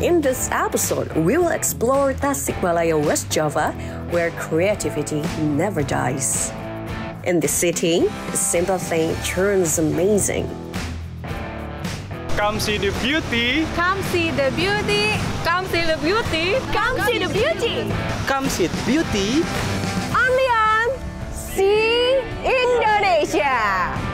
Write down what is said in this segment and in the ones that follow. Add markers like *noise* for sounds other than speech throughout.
In this episode, we will explore Tasikmalaya, West Java, where creativity never dies. In the city, a simple thing turns amazing. Come see the beauty. Come see the beauty. Come see the beauty. Come see the beauty. Come see the beauty. Only on See Indonesia.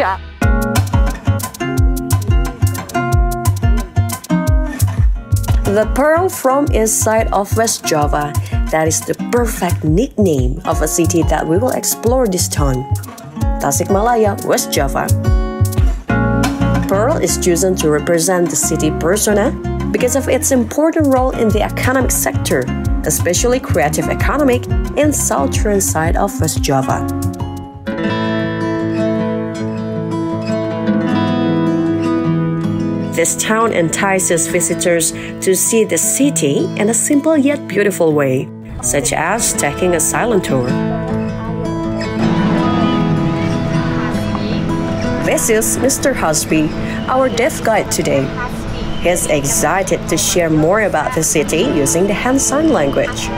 Indonesia. The Pearl from east side of West Java. That is the perfect nickname of a city that we will explore this time. Tasikmalaya, West Java. Pearl is chosen to represent the city persona because of its important role in the economic sector, especially creative economic in southern side of West Java. This town entices visitors to see the city in a simple yet beautiful way, such as taking a silent tour. This is Mr. Hasbi, our deaf guide today. He's excited to share more about the city using the hand sign language.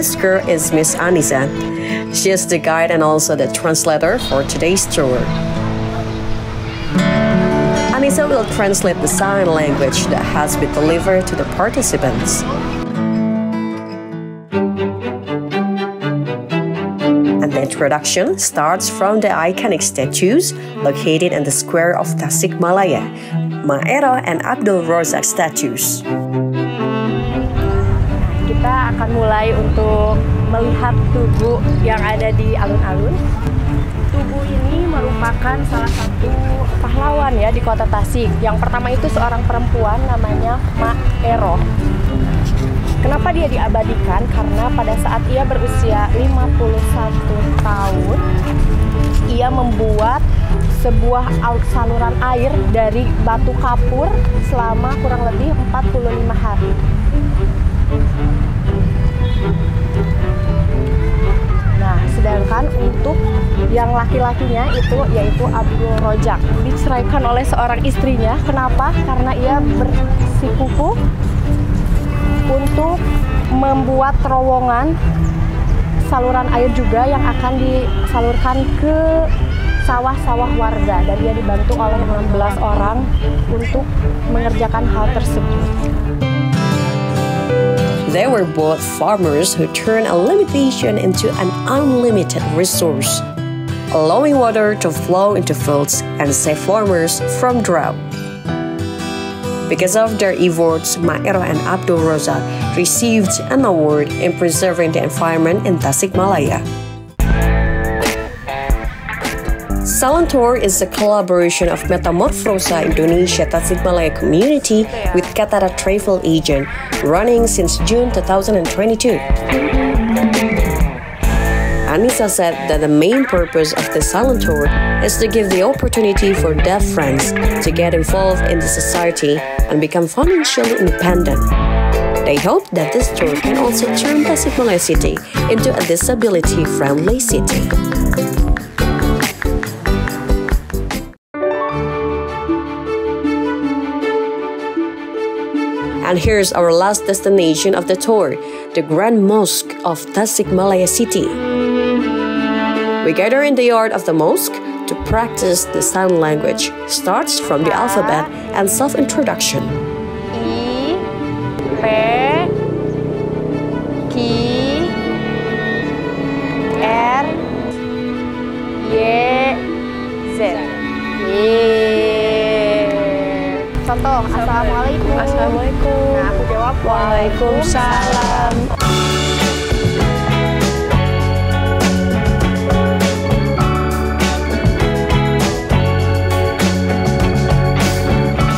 This girl is Miss Anisa. She is the guide and also the translator for today's tour. Anisa will translate the sign language that has been delivered to the participants. And the introduction starts from the iconic statues located in the square of Tasikmalaya, Maero and Abdul Razak statues. Akan mulai untuk melihat tugu yang ada di alun-alun. Tugu ini merupakan salah satu pahlawan ya di kota Tasik. Yang pertama itu seorang perempuan namanya Mak Ero. Kenapa dia diabadikan? Karena pada saat ia berusia 51 tahun, ia membuat sebuah al- saluran air dari batu kapur selama kurang lebih 45 hari. Sedangkan untuk yang laki-lakinya itu yaitu Abdul Rojak diceraikan oleh seorang istrinya. Kenapa? Karena ia bersikukuh untuk membuat terowongan saluran air juga yang akan disalurkan ke sawah-sawah warga dan dia dibantu oleh 16 orang untuk mengerjakan hal tersebut. They were both farmers who turned a limitation into an unlimited resource, allowing water to flow into fields and save farmers from drought. Because of their efforts, Maero and Abdul Razak received an award in preserving the environment in Tasikmalaya. Salantor is a collaboration of Metamorphosa Indonesia Tasikmalaya community with Katara Travel Agent, running since June 2022. Anisa said that the main purpose of the silent tour is to give the opportunity for deaf friends to get involved in the society and become financially independent. They hope that this tour can also turn Tasikmalaya City into a disability-friendly city. And here's our last destination of the tour, the Grand Mosque of Tasikmalaya City. We gather in the yard of the mosque to practice the sign language. Starts from the alphabet and self-introduction. I P Q R Y Z. Yeay. potong. Assalamualaikum. Assalamualaikum. Nah, aku jawab Waalaikumsalam.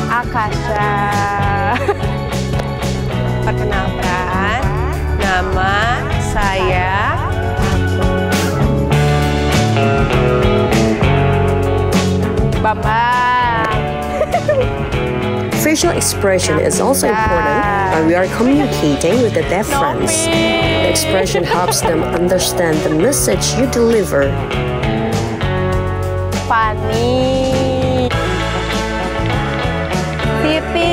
Akasha. Perkenalkan, nama facial expression is also important when we are communicating with the deaf friends. The expression helps them understand the message you deliver. Fanny. Siti.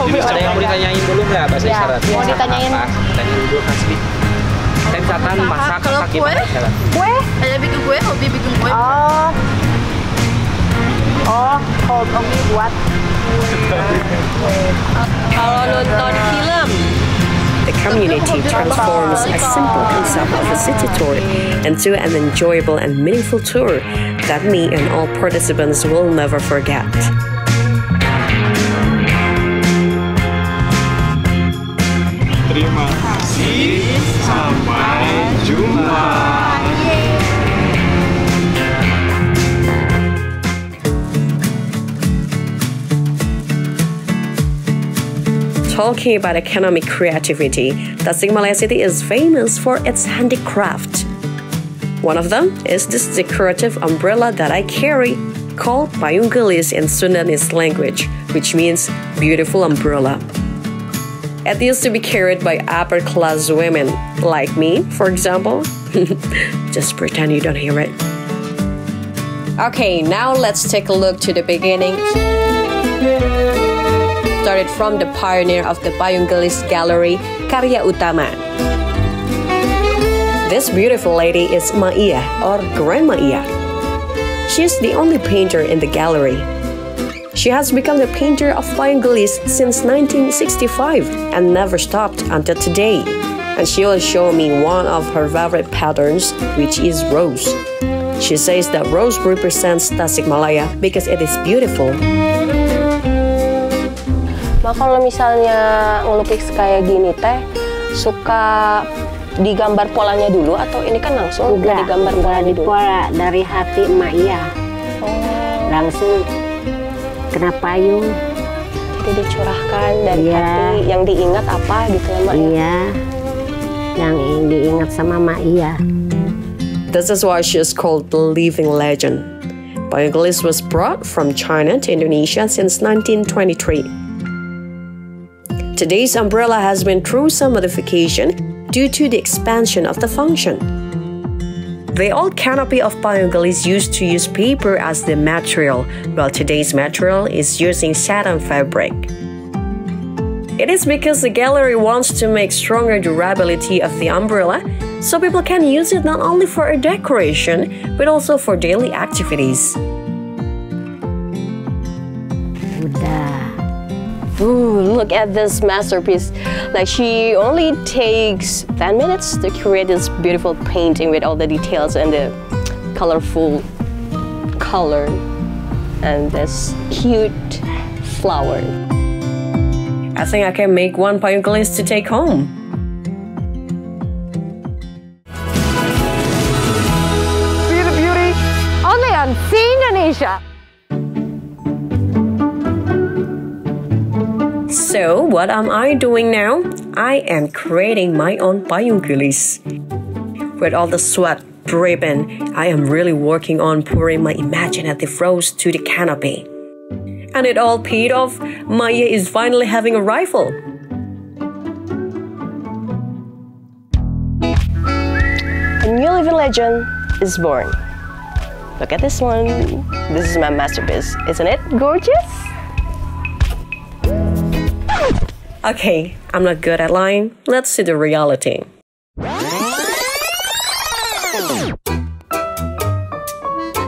Hobi Ada yang mau ditanyain dulu nggak bahasa Ya, isyarat? mau ditanyain. Apa? Tanyain dulu Hasbi. Tensatan masak Kalau kaki kue? Kue? Ada bikin kue, hobi bikin kue. Oh. Oh, hobi buat Kalau nonton film, The community transforms a simple concept of a city tour into an enjoyable and meaningful tour that me and all participants will never forget. Terima kasih. Sampai jumpa. Talking about economic creativity, Tasikmalaya City is famous for its handicraft. One of them is this decorative umbrella that I carry called payung gelis in Sundanese language, which means beautiful umbrella. It used to be carried by upper class women, like me, for example. *laughs* Just pretend you don't hear it. Okay, now let's take a look to the beginning. Started from the pioneer of the Payung Gallery, Karya Utama. This beautiful lady is Maia, or Grandma Ia. She is the only painter in the gallery. She has become the painter of Payung since 1965 and never stopped until today. And she will show me one of her favorite patterns, which is rose. She says that rose represents Tasikmalaya because it is beautiful. Nah kalau misalnya ngelukis kayak gini teh suka digambar polanya dulu atau ini kan langsung udah Enggak, digambar polanya dulu? dipola dari hati emak iya. Langsung kena payung. Jadi dicurahkan dari Iya. hati yang diingat apa gitu ya Mak ya? Iya. Yang diingat sama mak iya. This is why she is called the living legend. Gelis was brought from China to Indonesia since 1923. Today's umbrella has been through some modification due to the expansion of the function. The old canopy of Gelis used to use paper as the material, while today's material is using satin fabric. It is because the gallery wants to make stronger durability of the umbrella so people can use it not only for a decoration but also for daily activities. Ooh, look at this masterpiece. Like she only takes 10 minutes to create this beautiful painting with all the details and the colorful color and this cute flower. I think I can make one payung gelis to take home. See the Beauty only on See Indonesia. So, what am I doing now? I am creating my own payung gelis. With all the sweat dripping, I am really working on pouring my imaginative rose to the canopy. And it all paid off. Maya is finally having a rifle. A new living legend is born. Look at this one. This is my masterpiece. Isn't it gorgeous? Okay, I'm not good at lying. Let's see the reality.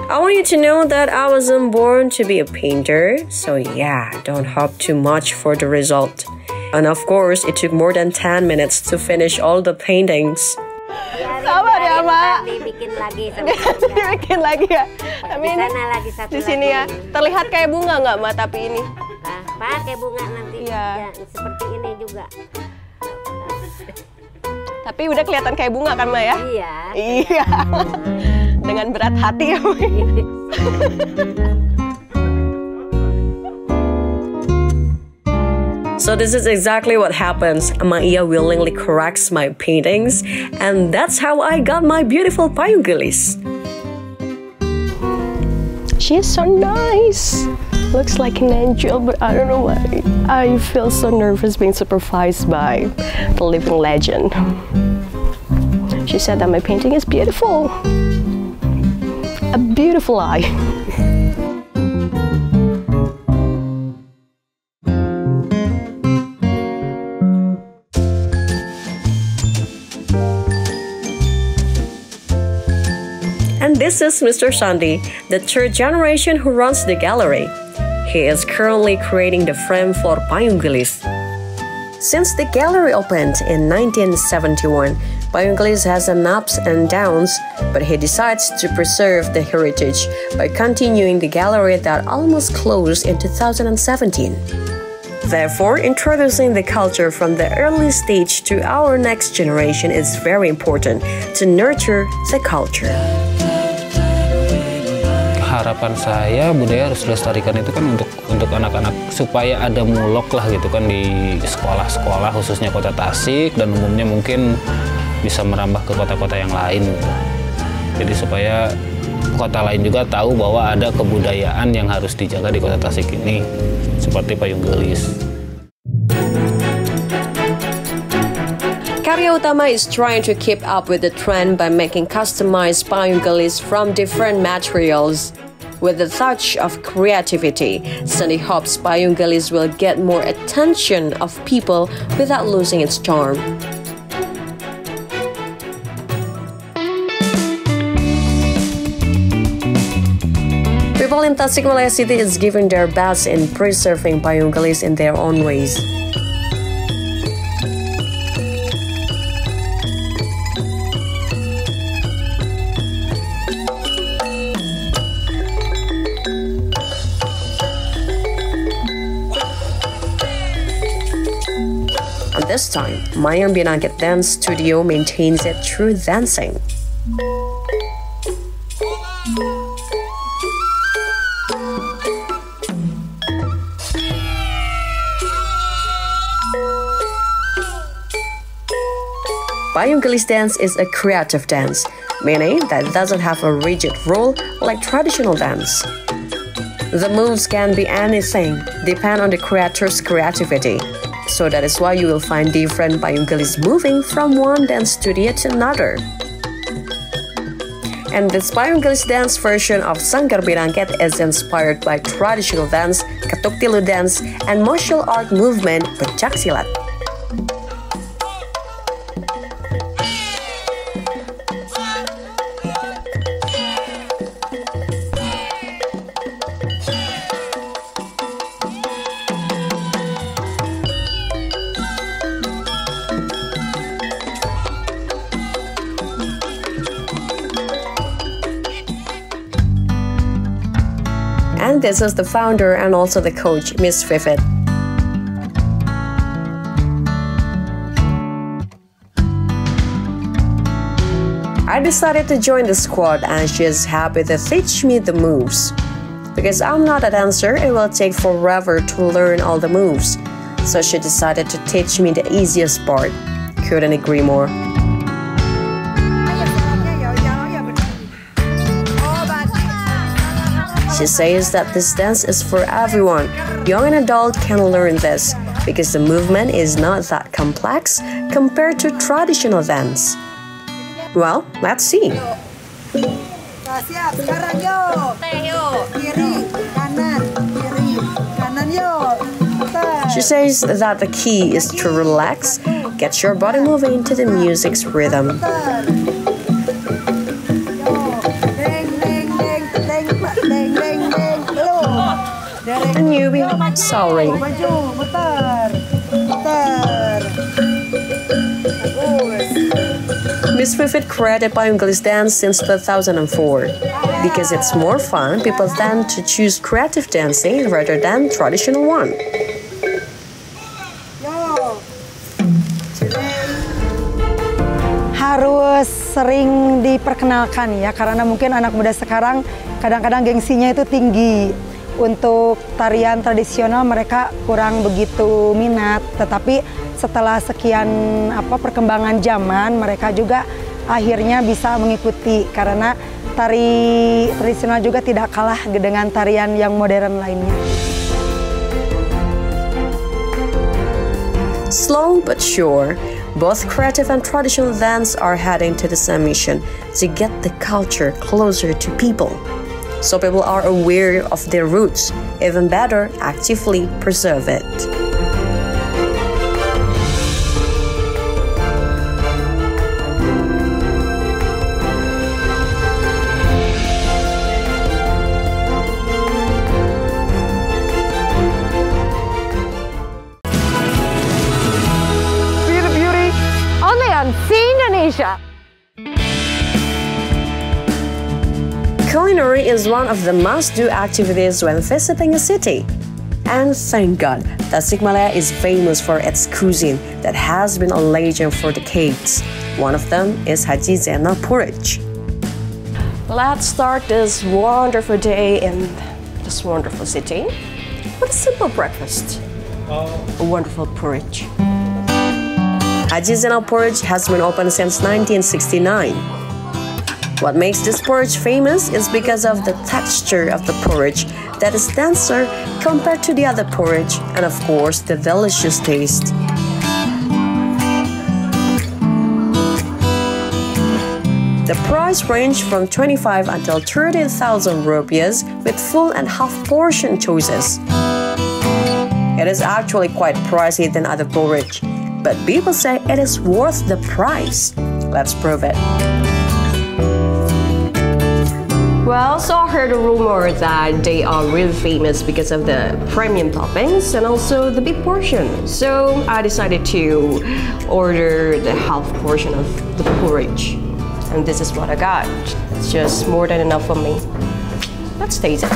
I want you to know that I wasn't born to be a painter, so yeah, don't hope too much for the result. And of course, it took more than 10 minutes to finish all the paintings. Sabar ya, Mak. Dibikin lagi sama *laughs* Dibikin lagi ya. Tapi Di ini sana lagi satu di sini ya. Terlihat kayak bunga nggak, Mbak? Tapi ini. Nah, pakai bunga nanti. Iya. Ya, seperti ini juga. Tapi udah kelihatan kayak bunga kan? Iya. Iya. *laughs* Dengan berat hati ya, *laughs* So this is exactly what happens. Maya willingly corrects my paintings, and that's how I got my beautiful payung gelis. She's so nice. Looks like an angel, but I don't know why. I feel so nervous being supervised by the living legend. She said that my painting is beautiful. A beautiful eye. And this is Mr. Sandi, the third generation who runs the gallery. He is currently creating the frame for Payunggelis. Since the gallery opened in 1971, Payunggelis has an ups and downs, but he decides to preserve the heritage by continuing the gallery that almost closed in 2017. Therefore, introducing the culture from the early stage to our next generation is very important to nurture the culture. Harapan saya budaya harus dilestarikan itu kan untuk untuk anak-anak supaya ada mulok lah gitu kan di sekolah-sekolah khususnya kota Tasik dan umumnya mungkin bisa merambah ke kota-kota yang lain gitu. Jadi supaya kota lain juga tahu bahwa ada kebudayaan yang harus dijaga di kota Tasik ini seperti payung gelis. Karya Utama is trying to keep up with the trend by making customized payung gelis from different materials. With a touch of creativity, Sunny hopes payung gelis will get more attention of people without losing its charm. People in Tasikmalaya City is giving their best in preserving payung gelis in their own ways. This time, Mayang Binangkit Dance Studio maintains it through dancing. Payung Gelis dance is a creative dance, meaning that it doesn't have a rigid rule like traditional dance. The moves can be anything, depend on the creator's creativity. So that is why you will find different payung gelis moving from one dance studio to another. And this payung gelis dance version of Sanggar Binangkit is inspired by traditional dance, Ketuk Tilu dance, and martial art movement Pencak this is the founder and also the coach, Miss Vivid. I decided to join the squad and she is happy to teach me the moves. Because I'm not a dancer, it will take forever to learn all the moves. So she decided to teach me the easiest part. Couldn't agree more. She says that this dance is for everyone. Young and adult can learn this because the movement is not that complex compared to traditional dance. Well, let's see. She says that the key is to relax, get your body moving to the music's rhythm. The newbie, sorry. Maju. Putar. Bagus. Miss Vivid created Payung dance since 2004. Because it's more fun, people tend to choose creative dancing rather than traditional one. Harus sering diperkenalkan ya karena mungkin anak muda sekarang kadang-kadang gengsinya itu tinggi untuk tarian tradisional mereka kurang begitu minat tetapi setelah sekian apa perkembangan zaman mereka juga akhirnya bisa mengikuti karena tari tradisional juga tidak kalah dengan tarian yang modern lainnya. Slow but sure, both creative and traditional dance are heading to the same mission to get the culture closer to people. So people are aware of their roots, even better, actively preserve it. Is one of the must-do activities when visiting a city. And thank God, Tasikmalaya is famous for its cuisine that has been a legend for decades. One of them is Haji Zainal porridge. Let's start this wonderful day in this wonderful city with a simple breakfast. A wonderful porridge. Haji Zainal porridge has been open since 1969. What makes this porridge famous is because of the texture of the porridge that is denser compared to the other porridge and of course the delicious taste. The price range from 25 until 30,000 rupees with full and half portion choices. It is actually quite pricey than other porridge, but people say it is worth the price. Let's prove it. Well, so I heard a rumor that they are really famous because of the premium toppings and also the big portion. So I decided to order the half portion of the porridge. And this is what I got. It's just more than enough for me. Let's taste it.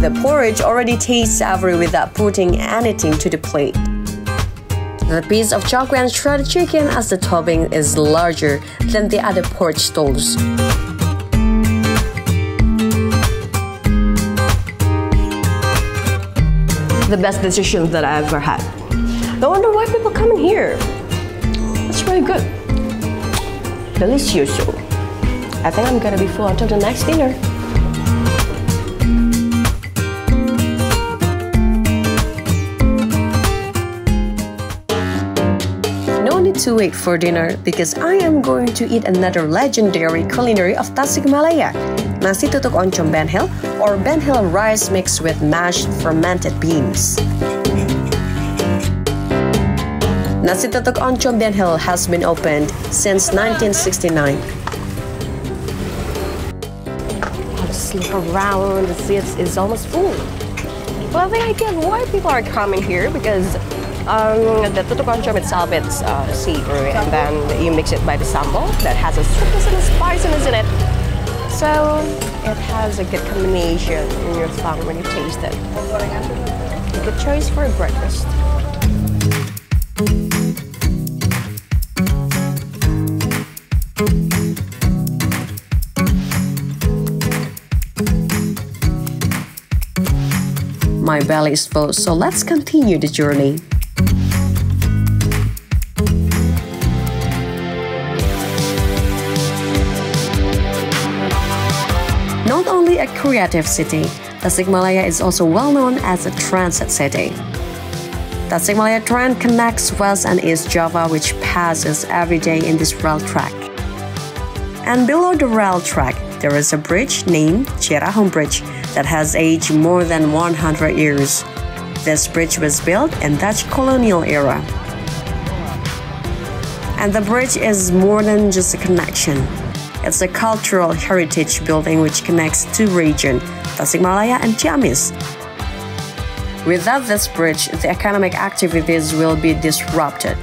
The porridge already tastes savory without putting anything to the plate. The piece of chocolate and shredded chicken as the topping is larger than the other porridge stalls. The best decision that I ever had. No wonder why people come in here. It's really good. Delicioso. I think I'm gonna be full until the next dinner. No need to wait for dinner because I am going to eat another legendary culinary of Tasikmalaya, nasi tutuk oncom benhil or benhil rice mixed with mashed fermented beans. Nasi tutuk oncom benhil has been opened since 1969. I'll just look around and see it's, it's almost full. Well, I think I get why people are coming here because um, the tutuk oncom itself it's uh, savory and then you mix it by the sambal that has a sweetness and a spiciness in it. So it has a good combination in your tongue when you taste it. A good choice for breakfast. My belly is full, so let's continue the journey. Creative city, Tasikmalaya is also well known as a transit city. Tasikmalaya train connects West and East Java, which passes every day in this rail track. And below the rail track, there is a bridge named Cirahong Bridge that has aged more than 100 years. This bridge was built in Dutch colonial era. And the bridge is more than just a connection. It's a cultural heritage building which connects two regions, Tasikmalaya and Ciamis. Without this bridge, the economic activities will be disrupted.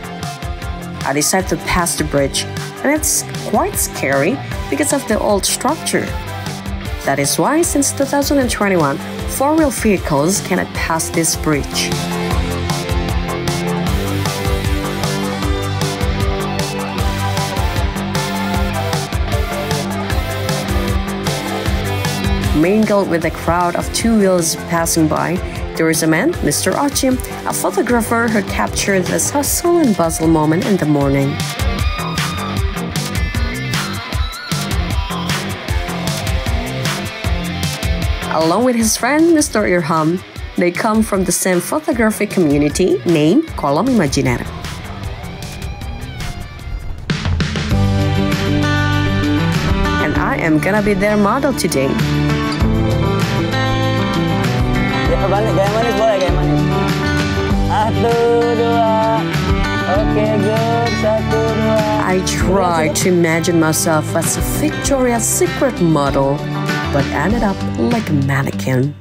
I decided to pass the bridge, and it's quite scary because of the old structure. That is why, since 2021, four wheel vehicles cannot pass this bridge. Mingled with a crowd of two wheels passing by, there is a man, Mr. Archie, a photographer who captured this hustle and bustle moment in the morning. Along with his friend, Mr. Irham, they come from the same photographic community named Colom Imaginaire. And I am gonna be their model today. Gaya manis boleh gaya manis. Satu dua. Oke good. Satu dua. I tried to imagine myself as a Victoria's Secret model, but ended up like a mannequin.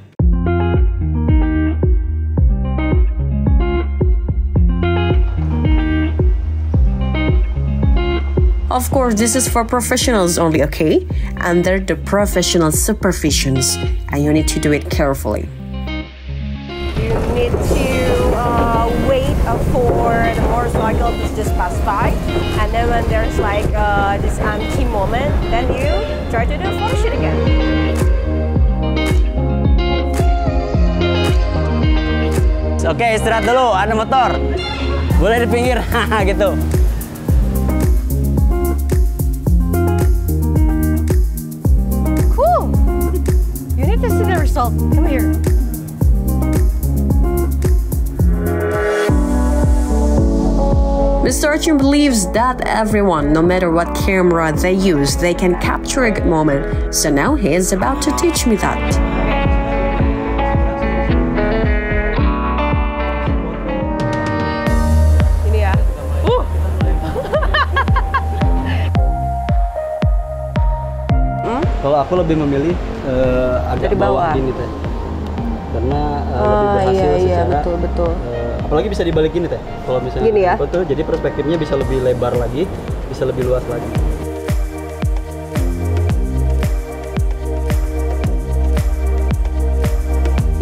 Of course, this is for professionals only, okay? Under the professional supervisions, and you need to do it carefully. The motorcycle to just pass by, and then when there's like uh, this empty moment, then you try to do a photo shoot again. Oke istirahat dulu. Ada motor. Boleh di pinggir. *laughs* gitu. Cool. You need to see the result. Come here. Mr. Archon believes that everyone, no matter what camera they use, they can capture a good moment. So now he is about to teach me that. Ini ya. Uh. Kalau aku lebih memilih eh, agak Dari bawah. gini teh. Karena lebih Oh, berhasil iya, iya, secara betul, betul. eh, apalagi bisa dibalik gini teh. Kalau misalnya Gini ya? betul, jadi perspektifnya bisa lebih lebar lagi, bisa lebih luas lagi.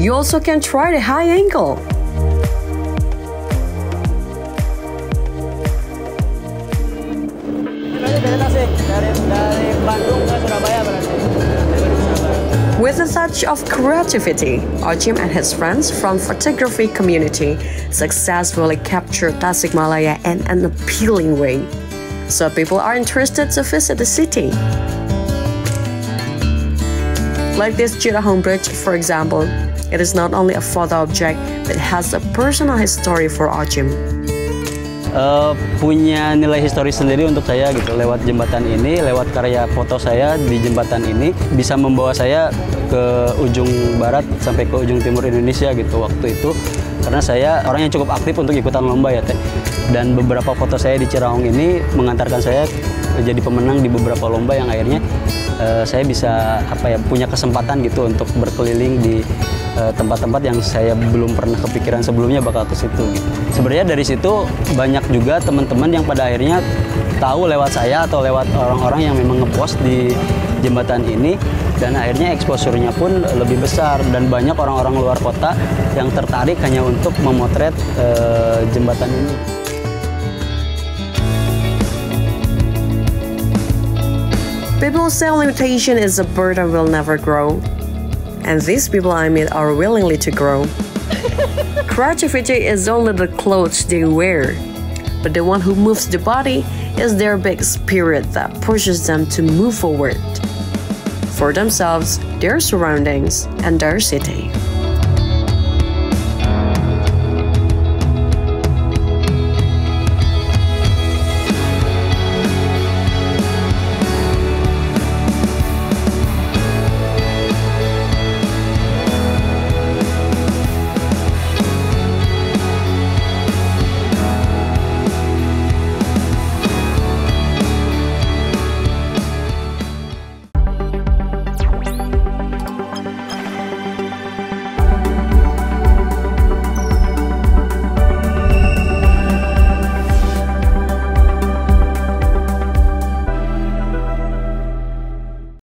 You also can try the high angle. Touch of creativity, Ochim and his friends from photography community successfully captured Tasikmalaya in an appealing way. So people are interested to visit the city. Like this Cirahong Bridge, for example, it is not only a photo object, but has a personal history for Ochim. Eh, punya nilai historis sendiri untuk saya gitu lewat jembatan ini lewat karya foto saya di jembatan ini bisa membawa saya ke ujung barat sampai ke ujung timur Indonesia gitu waktu itu karena saya orang yang cukup aktif untuk ikutan lomba ya teh dan beberapa foto saya di Ciraong ini mengantarkan saya jadi pemenang di beberapa lomba yang akhirnya eh, saya bisa apa ya punya kesempatan gitu untuk berkeliling di eh, tempat-tempat yang saya belum pernah kepikiran sebelumnya bakal ke situ. Gitu. Sebenarnya dari situ banyak juga teman-teman yang pada akhirnya tahu lewat saya atau lewat orang-orang yang memang ngepost di jembatan ini dan akhirnya exposure-nya pun lebih besar dan banyak orang-orang luar kota yang tertarik hanya untuk memotret eh, jembatan ini. People say limitation is a bird that will never grow. And these people I meet are willingly to grow. *laughs* Creativity is only the clothes they wear, but the one who moves the body is their big spirit that pushes them to move forward for themselves, their surroundings, and their city.